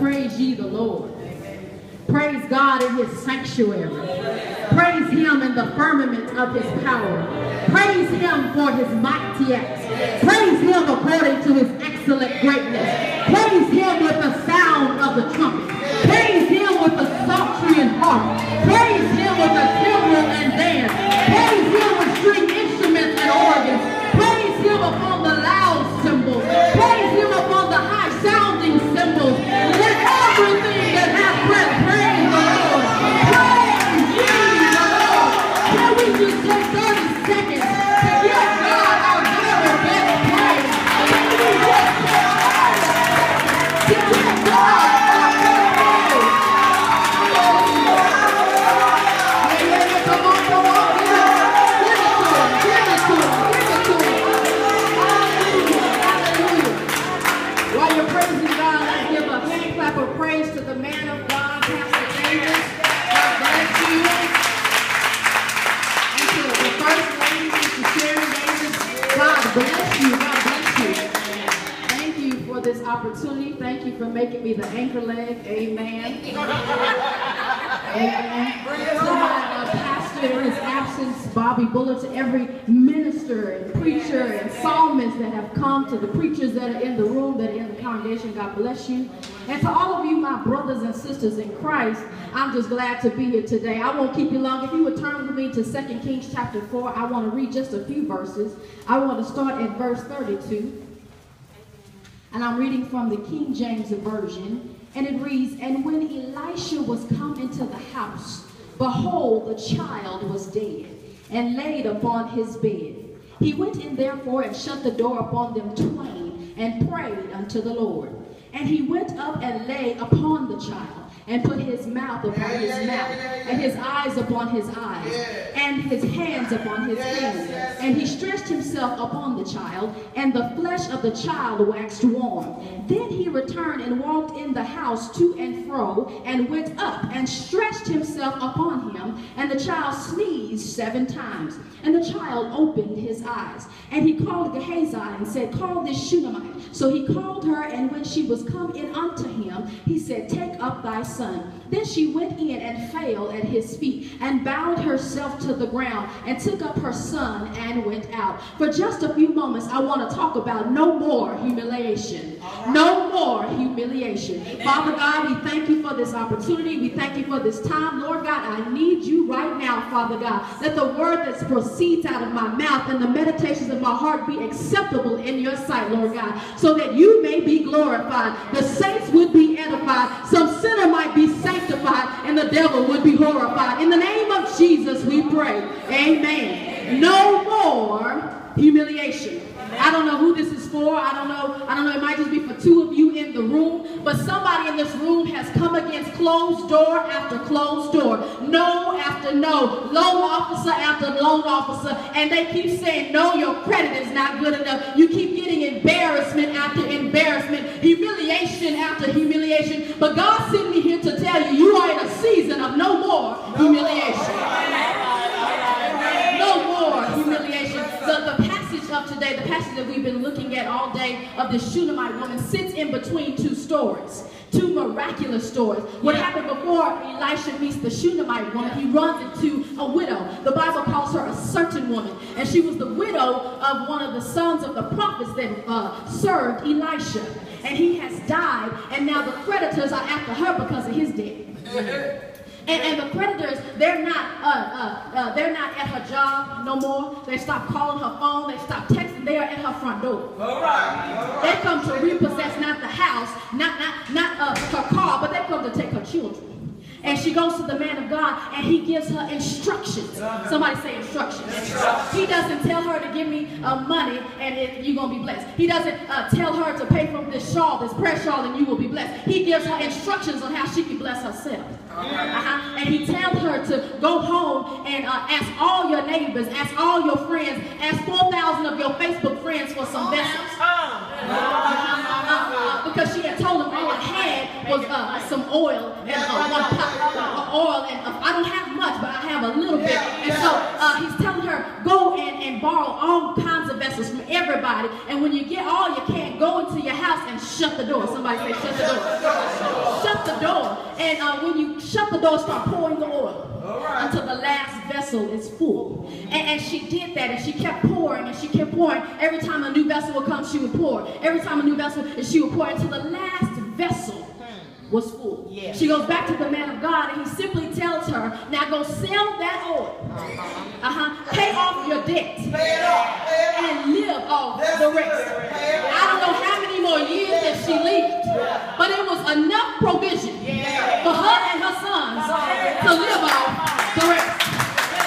praise ye the Lord. Praise God in his sanctuary. Praise him in the firmament of his power. Praise him for his mighty acts. Praise him according to his excellent greatness. Praise him with the sound of the trumpet. Praise him with the psaltery and harp. Praise him with the Bobby Bullard, to every minister and preacher and psalmist that have come, to the preachers that are in the room, that are in the congregation, God bless you. And to all of you, my brothers and sisters in Christ, I'm just glad to be here today. I won't keep you long. If you would turn with me to 2 Kings chapter 4, I want to read just a few verses. I want to start at verse 32. And I'm reading from the King James Version. And it reads, And when Elisha was come into the house, behold, the child was dead, and laid upon his bed. He went in therefore and shut the door upon them twain, and prayed unto the Lord. And he went up and lay upon the child, and put his mouth upon his mouth, and his eyes upon his eyes, and his hands upon his hands. And he stretched himself upon the child, and the flesh of the child waxed warm. Then he returned and walked in the house to and fro, and went up and stretched himself upon him, and the child sneezed seven times. And the child opened his eyes, and he called Gehazi and said, Call this Shunammite. So he called her, and when she was come in unto him, he said, Take up thy son. Then she went in and fell at his feet, and bowed herself to the ground, and took up her son and went out. For just a few moments, I want to talk about no more humiliation. No more humiliation. Father God, we thank you for this opportunity. We thank you for this time. Lord God, I need you right now, Father God. Let the word that proceeds out of my mouth and the meditations of my heart be acceptable in your sight, Lord God, so that you may be glorified. The saints would be edified. Some sinner might be sanctified, and the devil would be horrified. In the name of Jesus, we pray. Amen. No more humiliation. I don't know who this is for. I don't know. I don't know. It might just be for two of you in the room. But somebody in this room has come against closed door after closed door. No after no. Loan officer after loan officer. And they keep saying, no, your credit is not good enough. You keep getting embarrassment after embarrassment. Humiliation after humiliation. But God sent me here to tell you, you are in a season of no more humiliation. No more humiliation. The, the passage of today, the passage that we've been looking at all day of the Shunammite woman sits in between two stories, two miraculous stories. What happened before Elisha meets the Shunammite woman, he runs into a widow. The Bible calls her a certain woman, and she was the widow of one of the sons of the prophets that uh, served Elisha. And he has died, and now the creditors are after her because of his death. And, and the creditors, they're not, uh, uh, uh, they're not at her job no more. They stop calling her phone. They stop texting. They are at her front door. All right. They come to repossess not the house, not not not uh, her car, but they come to take her children. And she goes to the man of God, and he gives her instructions. Somebody say instructions. He doesn't tell her to give me uh, money, and it, you're gonna be blessed. He doesn't uh, tell her to pay for this shawl, this prayer shawl, and you will be blessed. He gives her instructions on how she can bless herself. Uh-huh. And he tells her to go home and uh, ask all your neighbors, ask all your friends, ask 4,000 of your Facebook friends for some vessels. Uh, because she had told him all I had was uh, some oil and uh, one pot of oil, and uh, I don't have much, but I have a little bit. And so uh, he's telling her, go and, and borrow all kinds of vessels from everybody. And when you get all you can't go into your house and shut the door. Somebody say, shut the door. Shut the door. And uh, when you shut the door, start pouring the oil until the last vessel is full. And, and she did that, and she kept pouring, and she kept pouring. Every time a new vessel would come, she would pour. Every time a new vessel, and she would pour until the last vessel was full. Yeah. She goes back to the man of God and he simply tells her, now go sell that oil. Uh-huh. Pay off your debt. Pay it off. Pay it off. And live off That's the rest. I don't know how many more years that she lived, but it was enough provision for her and her sons to live off the rest.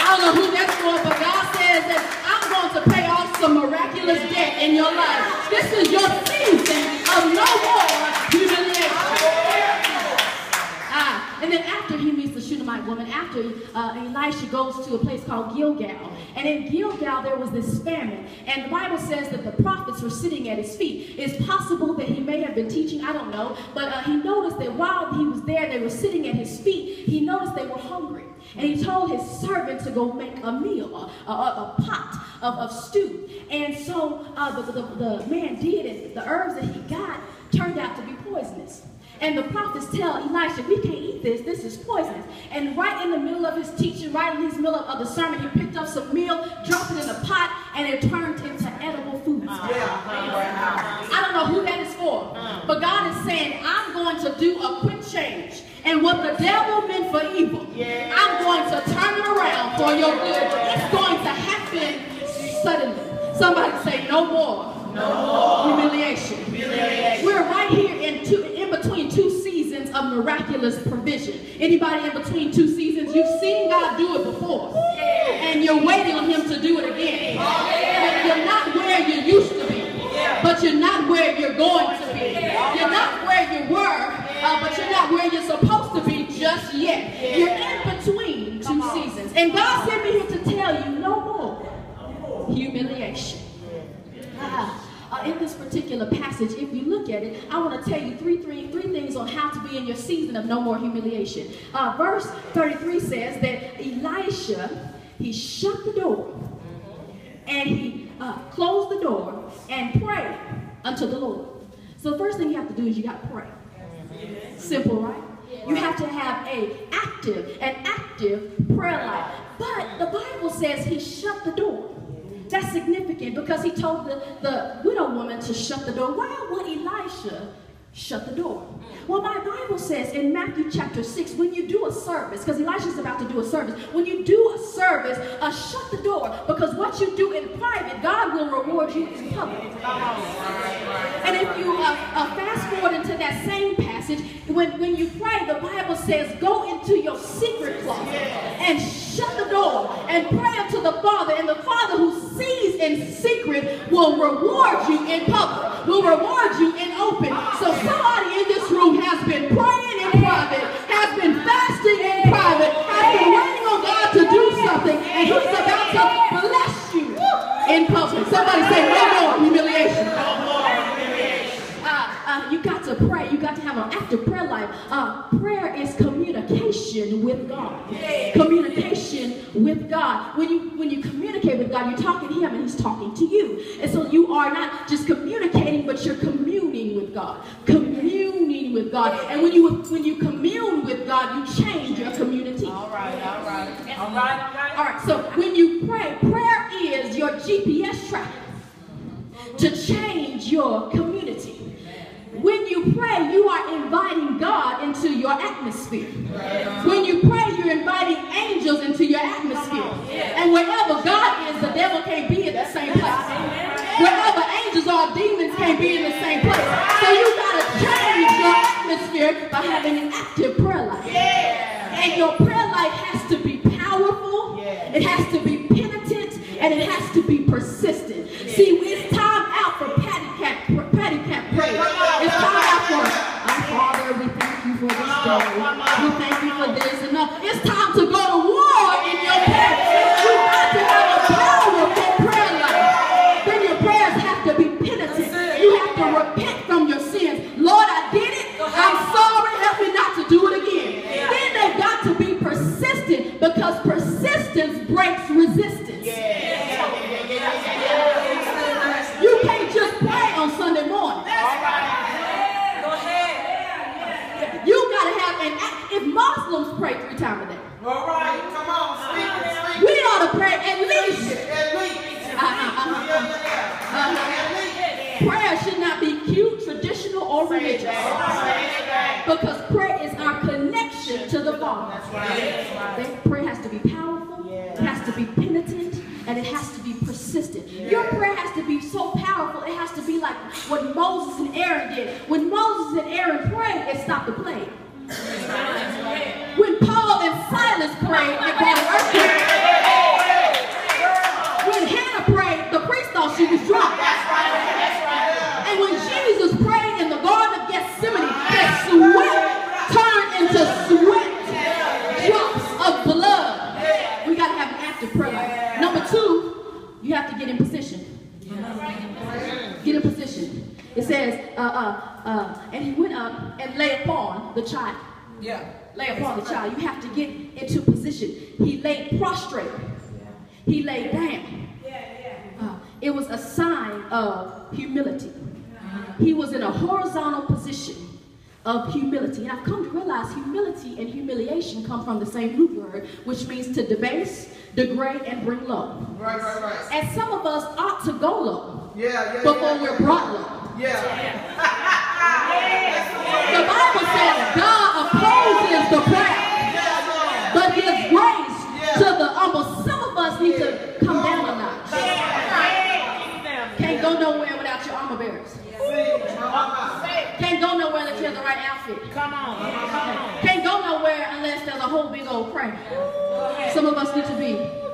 I don't know who that's for, but God says that I'm going to pay off some miraculous debt in your life. This is your season of no more humiliation. Ah, and then after he meets the Shunammite woman, uh, Elisha goes to a place called Gilgal, and in Gilgal there was this famine, and the Bible says that the prophets were sitting at his feet. It's possible that he may have been teaching, I don't know, but uh, he noticed that while he was there, they were sitting at his feet. He noticed they were hungry, and he told his servant to go make a meal, a, a, a pot of, of stew. And so uh, the, the, the man did it. The herbs that he got turned out to be poisonous. And the prophets tell Elisha, we can't eat this, this is poisonous. And right in the middle of his teaching, right in the middle of, of the sermon, he picked up some meal, dropped it in a pot, and it turned into edible foods. Uh-huh. I don't know who that is for, uh-huh. but God is saying, I'm going to do a quick change. And what the devil meant for evil, I'm going to turn it around for your good. It's going to happen suddenly. Somebody say, no more. Humiliation. We're right here of miraculous provision. Anybody in between two seasons? You've seen God do it before, and you're waiting on Him to do it again. But you're not where you used to be, but you're not where you're going to be. You're not where you were, uh, but you're not where you're supposed to be just yet. You're in between two seasons, and God sent me here to tell you no more humiliation. Uh, in this particular passage, if you look at it, I want to tell you three, three, three things on how to be in your season of no more humiliation. Uh, verse 33 says that Elisha, he shut the door and he uh, closed the door and prayed unto the Lord. So the first thing you have to do is you got to pray. Simple, right? You have to have a active, an active prayer life. But the Bible says he shut the door. That's significant because he told the, the widow woman to shut the door. Why would Elisha shut the door? Well, my Bible says in Matthew chapter 6, when you do a service, because Elisha's about to do a service, when you do a service, uh, shut the door because what you do in private, God will reward you in public. And if you uh, uh, fast forward into that same passage, when, when you pray, the Bible says, go into your secret closet and shut the door and pray unto the Father. And the Father who sees in secret will reward you in public, will reward you in open. So somebody in this room has been praying in private, has been fasting to have prayer life. Uh, prayer is communication with God. Communication with God. When you when you communicate with God, you're talking to Him and He's talking to you. And so you are not just communicating, but you're communing with God. Communing with God. And when you when you commune with God, you change your community. All right, all right. All right, all right. All right, so when you pray, prayer is your GPS track to change your community. When you pray, you are inviting God into your atmosphere. When you pray, you're inviting angels into your atmosphere. And wherever God is, the devil can't be in the same place. Wherever angels are, demons can't be in the same place. So you gotta change your atmosphere by having an active to repent persistent. Your prayer has to be so powerful, it has to be like what Moses and Aaron did. When Moses and Aaron prayed, it stopped the plague. When Paul and Silas prayed, it brought an earthquake. When Hannah prayed, the priest thought she was drunk. And when Jesus prayed in the Garden of Gethsemane, his sweat turned into sweat drops of blood. We got to have an active prayer life. Number two, you have to get in position. Get in position. It says, uh, uh, uh, and he went up and lay upon the child. Yeah. Lay upon the child. You have to get into position. He lay prostrate. He lay down. Yeah, Uh, it was a sign of humility. He was in a horizontal position of humility. And I've come to realize humility and humiliation come from the same root word, which means to debase, degrade, and bring low. Right, right, right. And some of us ought to go low Yeah, yeah, before yeah. we're brought low. Yeah. The Bible says God opposes the proud, but gives grace to the humble. Some of us need to come down a notch. Can't go nowhere without your armor bearers. Can't go nowhere unless you have the right outfit. Come on. Can't go nowhere unless there's a whole big old prayer. Some of us need to be.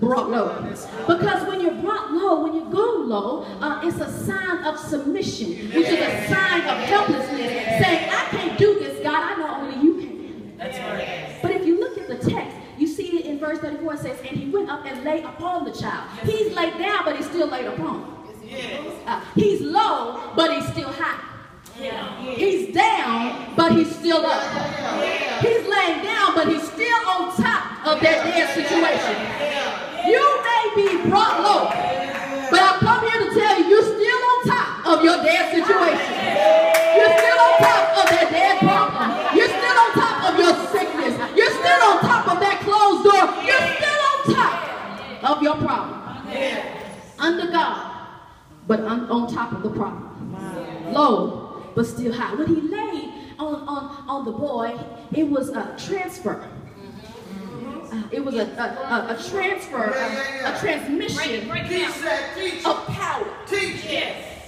Brought low. Because when you're brought low, when you go low, uh, it's a sign of submission, which is a sign of helplessness, saying, I can't do this, God, I know only you can. That's right. But if you look at the text, you see it in verse 34, it says, And he went up and lay upon the child. He's laid down, but he's still laid upon. Uh, he's low, but he's still high. He's down, but he's still up. He's laying down, but he's still on top of that dead situation. You may be brought low, but I've come here to tell you, you're still on top of your dead situation. You're still on top of that dead problem. You're still on top of your sickness. You're still on top of that closed door. You're still on top of your problem. Under God, but on, on top of the problem. Low, but still high. When he laid on, on, on the boy, it was a transfer. It was a, a, a, a transfer, a, a transmission Teach that, teach. of power. Teach.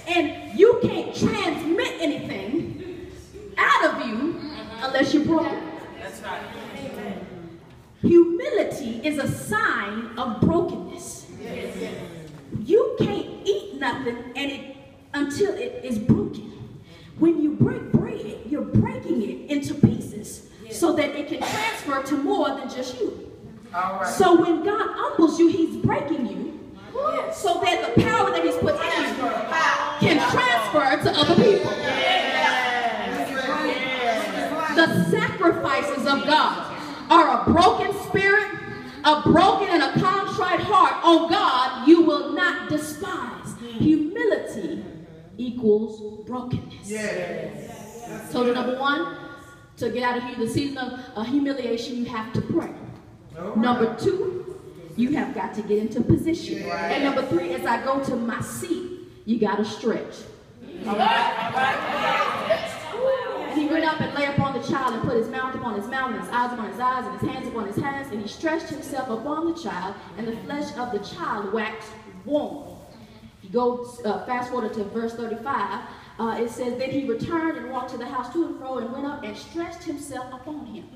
And you can't transmit anything out of you unless you're broken. That's right. Humility is a sign of brokenness. You can't eat nothing and it until it is broken. When you break bread, you're breaking it into pieces so that it can transfer to more than just you. All right. So when God humbles you, He's breaking you so that the power that He's put in you can transfer to other people. The sacrifices of God are a broken spirit, a broken and a contrite heart. Oh God, you will not despise. Humility equals brokenness. Yeah. So the number one, to get out of here, the season of uh, humiliation, you have to pray. Number two, you have got to get into position. And number three, as I go to my seat, you got to stretch. Right. All right. And he went up and lay upon the child and put his mouth upon his mouth and his eyes upon his eyes and his hands upon his hands. And he stretched himself upon the child, and the flesh of the child waxed warm. If you go uh, fast forward to verse 35, uh, it says, Then he returned and walked to the house to and fro and went up and stretched himself upon him.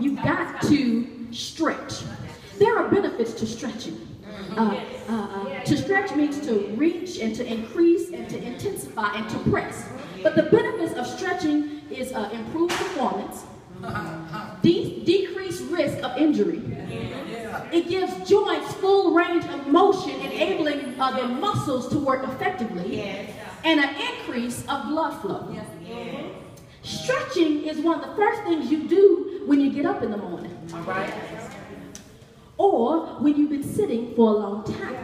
You've got to stretch. There are benefits to stretching. Uh, uh, uh, to stretch means to reach and to increase and to intensify and to press. But the benefits of stretching is uh, improved performance, de- decreased risk of injury. It gives joints full range of motion, enabling uh, their muscles to work effectively, and an of blood flow. Stretching is one of the first things you do when you get up in the morning All right. or when you've been sitting for a long time.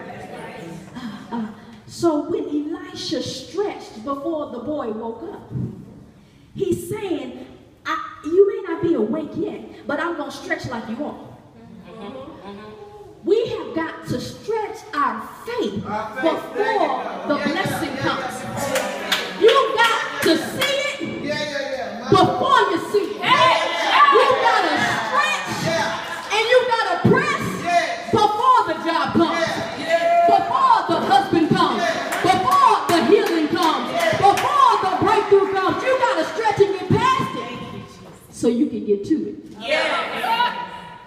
Uh, uh, so when Elisha stretched before the boy woke up, he's saying, I, You may not not be awake yet, but I'm going to stretch like you are. We have got to stretch our faith Our faith. There you before the Yeah, yeah, blessing yeah, comes. yeah. You got to see it Yeah, yeah, yeah. Before you see it. You got to stretch Yeah. and you got to press Yes. before the job comes. Yeah. Before the husband comes, before the healing comes, before the breakthrough comes, you gotta stretch and get past it so you can get to it. Yes.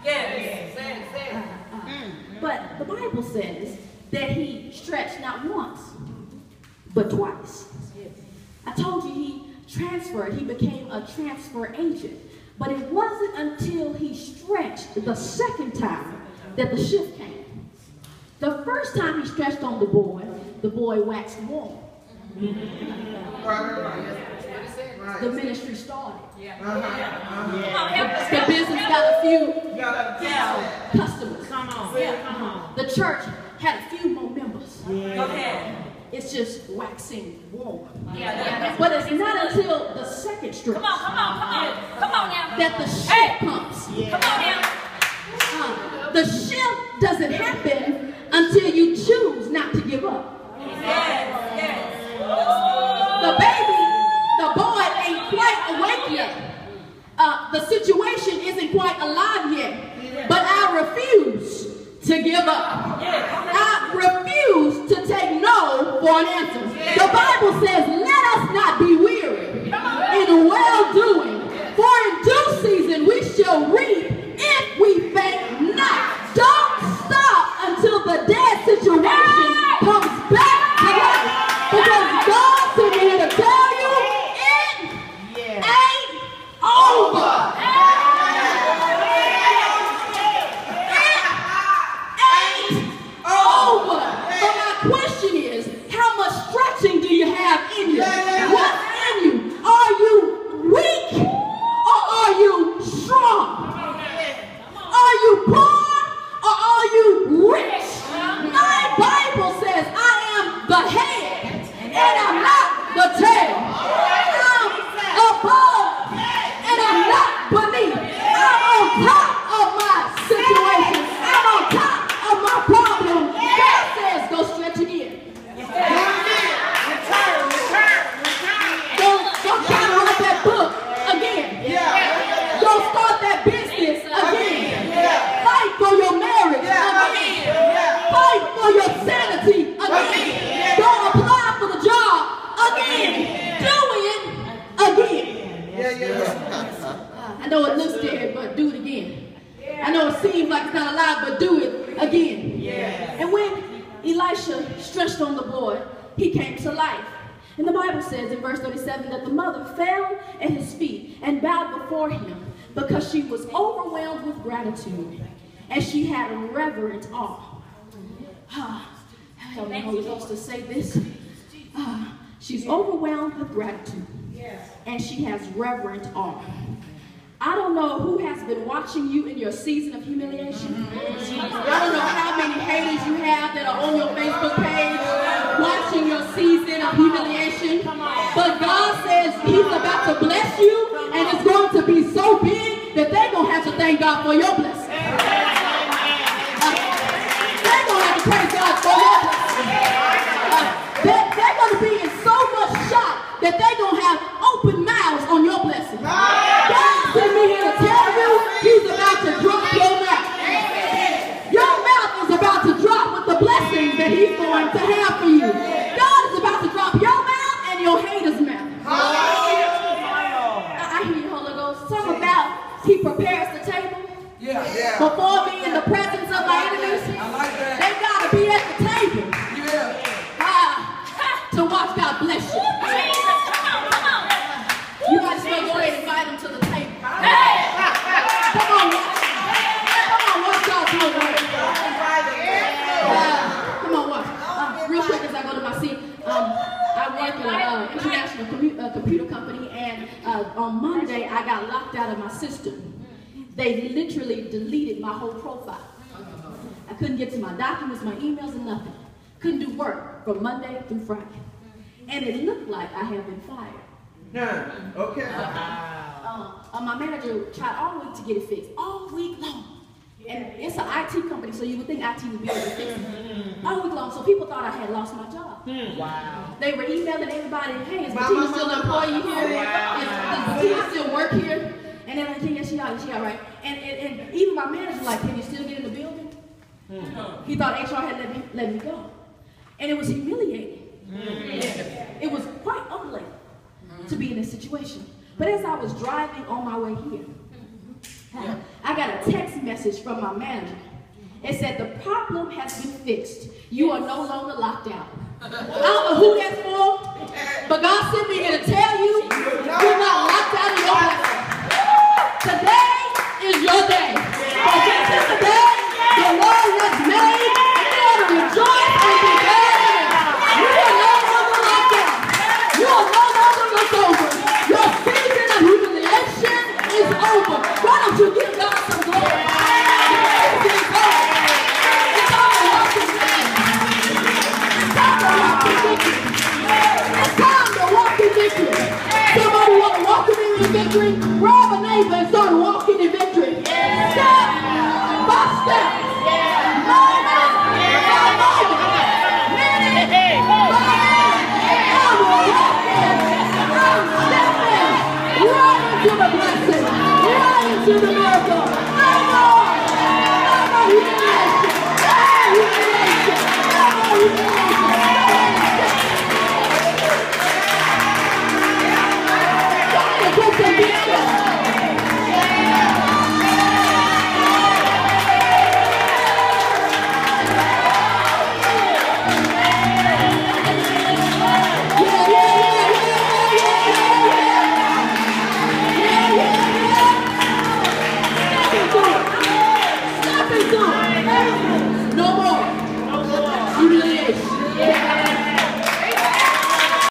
Yes. Say it, say it. But the Bible says that he stretched not once, but twice. I told you he transferred, he became a transfer agent. But it wasn't until he stretched the second time that the shift came. The first time he stretched on the boy, the boy waxed warm. The ministry started. Uh-huh. Uh-huh. The, business got a few You gotta teach customers. Come on. Come on. The church had a few more members. Go ahead. It's just waxing warm. Yeah, yeah. But it's not until the second stretch Come on, come on, come on. Come on now. that the shift comes. Come on now. Uh, the shift doesn't happen until you choose not to give up. Yes, yes. The baby, the boy ain't quite awake yet. Uh, the situation isn't quite alive yet. But I refuse to give up. I refuse to take no for an answer. The Bible says, let us not be weary in well doing, for in due season we shall reap if we faint not. Don't stop until the dead situation comes back to life. Because God sent me here to tell you it ain't over. It ain't over. But my question is, how much stretching do you have in you? What's in you? Are you weak or are you strong? Are you poor or are you rich? My Bible says I am the head and I'm not the tail. I'm above and I'm not beneath. I'm on top of my situation. I'm on top of my problem. God says go stretch again. Return, return, return. Go, go try to write that book again. Yeah. Go start that business again. Yeah. Fight for your marriage Yeah. again. Yeah. Fight for your sanity again. Go apply for the job again. Do it again. Yeah, yeah. I know it looks dead, but do it again. I know it seems like it's not alive, but do it again. And when Elisha stretched on the boy, he came to life. And the Bible says in verse 37 that the mother fell at his feet and bowed before him because she was overwhelmed with gratitude and she had a reverent awe. Ah, help me, Holy Ghost, to say this. Ah, she's overwhelmed with gratitude and she has reverent awe. I don't know who has been watching you in your season of humiliation. I don't know how many haters you have that are on your Facebook page watching your season of humiliation. But God says He's about to bless you, and it's going to be so big that they're going to have to thank God for your blessing. They're going to have to praise God for your blessing. They're, they're going to be in so much shock that they're going to have open mouths on your blessing. God sent me here to tell you He's about to drop your mouth. Your mouth is about to drop with the blessings that He's going to have for you. God is about to drop your mouth and your haters' mouth. I, I hear you, Holy Ghost. Talk about He prepares the table Yeah, yeah. before me in the presence of my enemies. I like that. They gotta be at the table Yeah. To watch God bless you. You might as well go ahead and invite them to the table. Come on, watch. Come on, watch God do it. Uh, come on, watch. Uh, real quick as I go to my seat. Um, I work at an uh, international commu- uh, computer company, and uh, on Monday I got locked out of my system. They literally deleted my whole profile. I couldn't get to my documents, my emails, and nothing. Couldn't do work from Monday through Friday. And it looked like I had been fired. Nah, okay. uh, uh, my manager tried all week to get it fixed, all week long. And it's an IT company, so you would think IT would be able to fix it. All week long, so people thought I had lost my job. Wow. They were emailing everybody, hey, is Mama, Bettina still an employee here? Wow. Is, does Bettina still work here? And they're like, yeah, yeah, she all, she all right. And, and, and even my manager like, can you still get in the building? He thought HR had let me, let me go. And it was humiliating. It was quite ugly to be in this situation. But as I was driving on my way here, I got a text message from my manager. It said, the problem has been fixed. You are no longer locked out. I don't know who that's for, but God sent me here to tell you, you're not locked out of your blessing. Today Into the